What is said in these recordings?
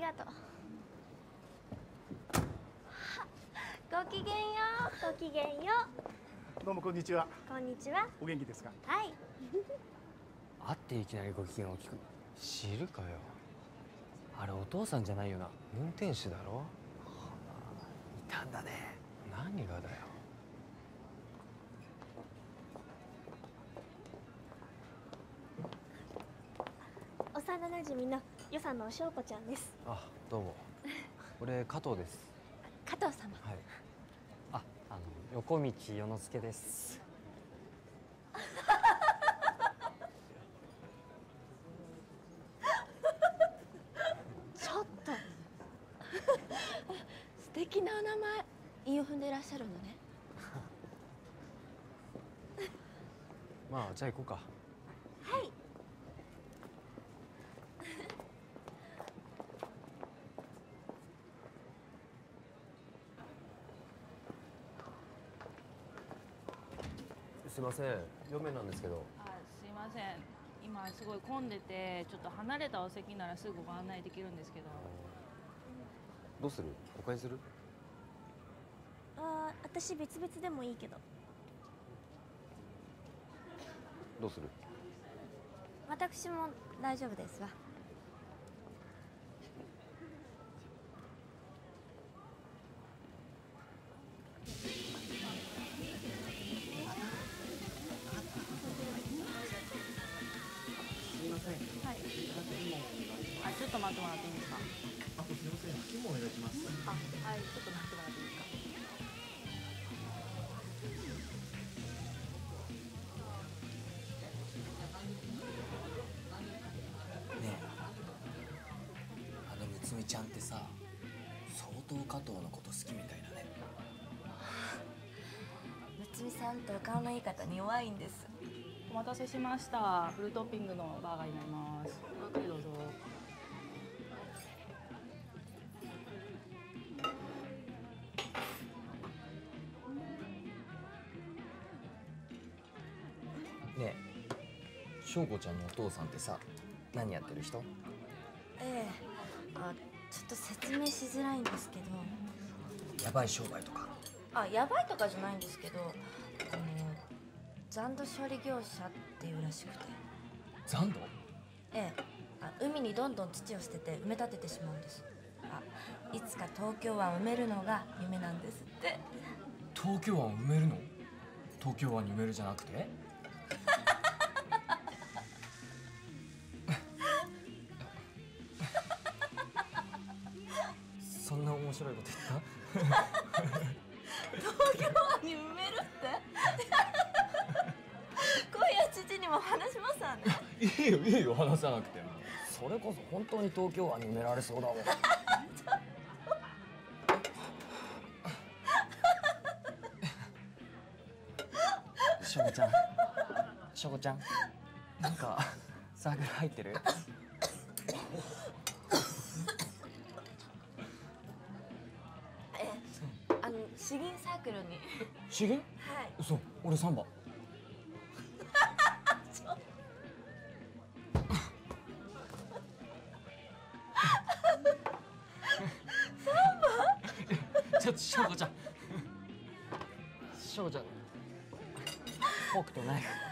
りがとう。ごきげんよう。ごきげんよどうもこんにちは。うこんにちは。お元気ですか？はい。会っていきなりご機嫌を聞く。知るかよ。あれお父さんじゃないよな。運転手だろ？いたんだね。何がだよ。幼なじみのよさの翔子ちゃんです。あどうも。俺加藤です。加藤様。はい。ああの横道世之助です。ちょっと。素敵なお名前。韻を踏んでいらっしゃるのね。まあじゃあ行こうかはいすいません。嫁なんですけど。あすいません。今すごい混んでてちょっと離れたお席ならすぐご案内できるんですけど。どうする？お買いする？あー私別々でもいいけど。どうする？私も大丈夫ですわ待ってもらっていいですかあとすみません質問お願いしますあはいちょっと待ってもらっていいですかねえあのむつみちゃんってさ相当加藤のこと好きみたいだね。むつみさんってお顔のいい方に弱いんです。お待たせしました。フルトッピングのバーガーになります。ごゆっくりどうぞねえ翔子ちゃんのお父さんってさ何やってる人？ええあちょっと説明しづらいんですけど。やばい商売とか？あやばいとかじゃないんですけどあの残土処理業者っていうらしくて。残土？ええあ海にどんどん土を捨てて埋め立ててしまうんです。あいつか東京湾を埋めるのが夢なんですって。東京湾を埋めるの？東京湾に埋めるじゃなくて？東京湾に埋めるって？今夜父にも話しますわね。たいいよいいよ話さなくても。それこそ本当に東京湾に埋められそうだもんしょこちゃん。しょこちゃん。なんかサークル入ってる？詩吟サークルに。資源はい。嘘。俺サンバ。ちょっとしょこちゃん。しょこちゃん。フォークとナイフ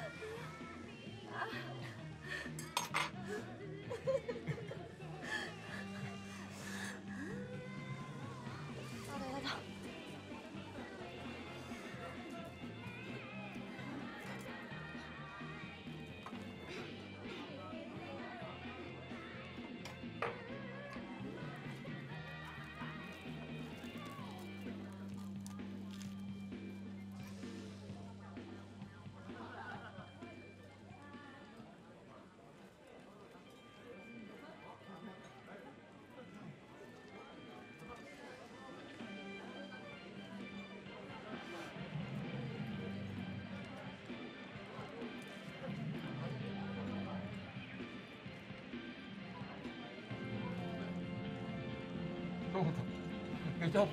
ケチャップ